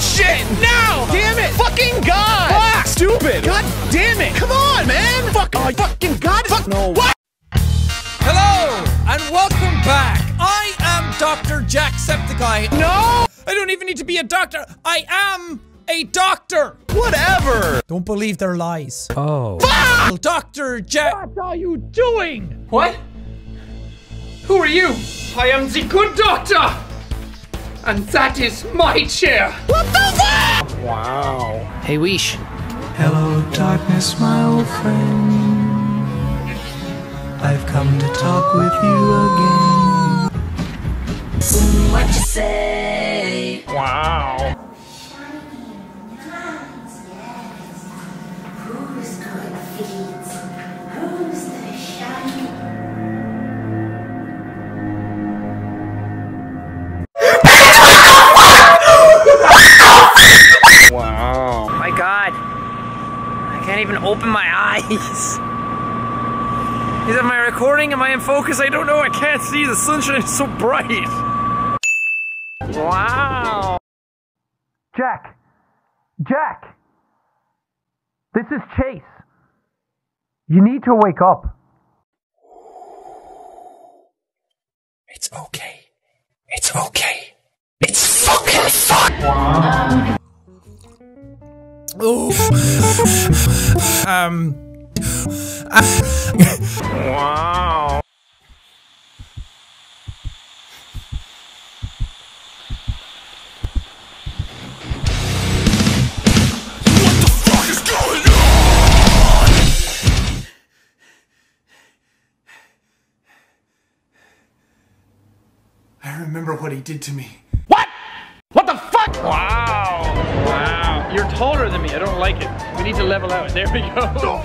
Shit! No! Damn it! Fucking God! Ah, stupid! God damn it! Come on, man! Fuck! Oh, fucking God! Fuck! No! What? Hello, and welcome back. I am Dr. Jacksepticeye. No! I don't even need to be a doctor. I am a doctor. Whatever! Don't believe their lies. Oh. Fuck! Dr. Jack. What are you doing? What? Who are you? I am the good doctor! And that is my chair! What the Wow Hey, Weesh. Hello, darkness, my old friend. I've come to talk with you again. What you say? God. I can't even open my eyes. Is it my recording? Am I in focus? I don't know. I can't see. The sunshine is so bright. Wow. Jack! Jack! This is Chase. You need to wake up. It's okay. It's okay. It's fucking fun! Um. Wow. I remember what he did to me. You're taller than me. I don't like it. We need to level out. There we go.